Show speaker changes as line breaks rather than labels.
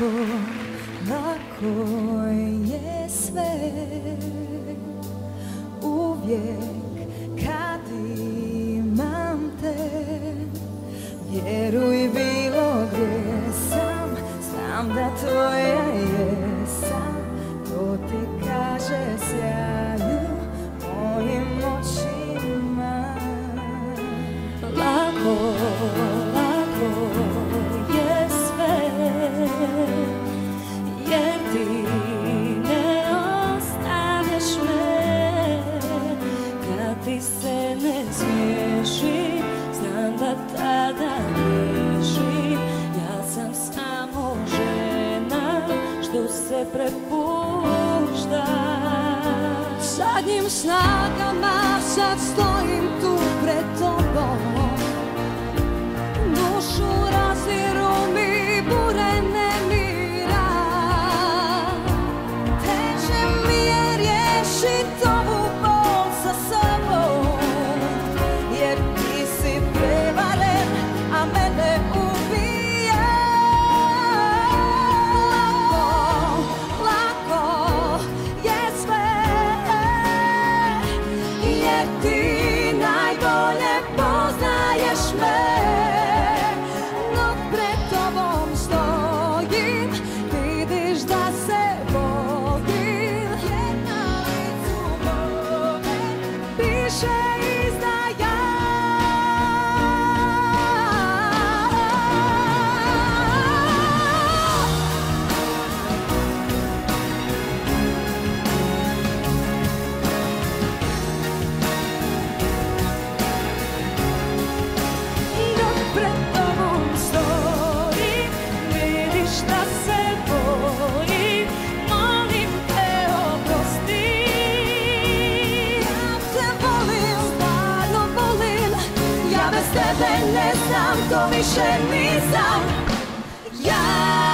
lako, lako je sve Uvijek kad imam te. Vjeruj bilo gdje sam Znam da tvoja jesam Što se prepušta Zadnjim snagama sad stojim tu pred tobom. Dušu raziru mi bure nemira Teže mi je riješit Jer ti najbolje poznaješ me. No pred tobom stojim bez tebe ne znam, to više nisam. Ja,